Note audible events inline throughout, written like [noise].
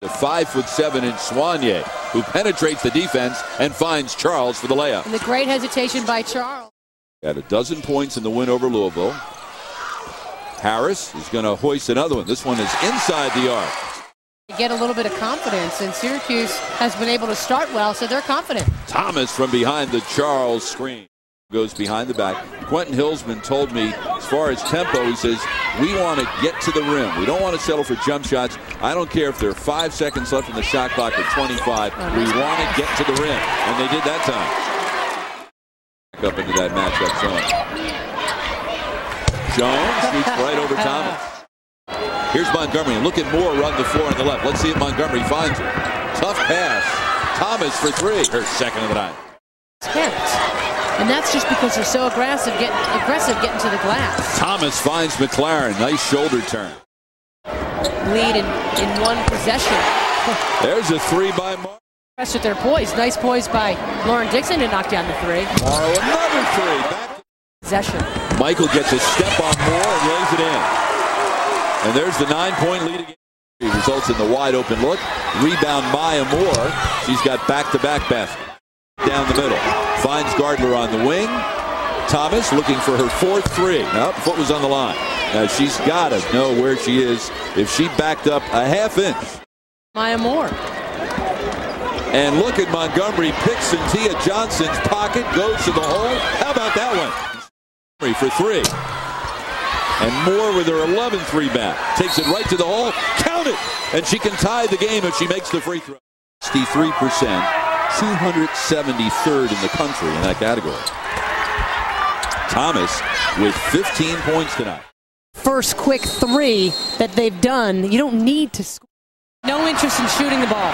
The five foot seven inch Swanier, who penetrates the defense and finds Charles for the layup. And the great hesitation by Charles. Got a dozen points in the win over Louisville. Harris is going to hoist another one. This one is inside the arc. Get a little bit of confidence, and Syracuse has been able to start well, so they're confident. Thomas from behind the Charles screen goes behind the back. Quentin Hillsman told me, as far as tempo, he says, we want to get to the rim. We don't want to settle for jump shots. I don't care if there are five seconds left in the shot clock or 25. We want to get to the rim. And they did that time. Back up into that matchup zone. Jones shoots right over [laughs] Thomas. Here's Montgomery. Look at Moore run the floor on the left. Let's see if Montgomery finds it. Tough pass. Thomas for three. Her second of the night. And that's just because they're so aggressive getting aggressive getting to the glass. Thomas finds McLaren. Nice shoulder turn. Lead in, in one possession. [laughs] There's a three by Morrow. Rest with their poise. Nice poise by Lorin Dixon to knock down the three. Another three. Back possession. Michael gets a step on Moore and lays it in. And there's the nine-point lead again. Results in the wide open look. Rebound Maya Moore. She's got back-to-back -back basket. Down the middle. Finds Gardler on the wing. Thomas looking for her fourth three. Nope, foot was on the line. Now she's got to know where she is. If she backed up a half inch. Maya Moore. And look at Montgomery picks Tia Johnson's pocket, goes to the hole. How about that one? For three. And Moore with her 11th rebound. Takes it right to the hole. Count it! And she can tie the game if she makes the free throw. 63%. 273rd in the country in that category. Thomas with 15 points tonight. First quick three that they've done. You don't need to score. No interest in shooting the ball.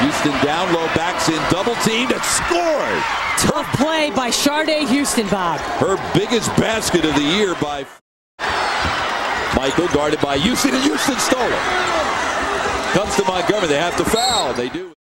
Houston down low, backs in, double teamed, and scored. Tough play by Charde Houston, Bob. Her biggest basket of the year by Michael, guarded by Houston, and Houston stole it. Comes to Montgomery. They have to foul. They do.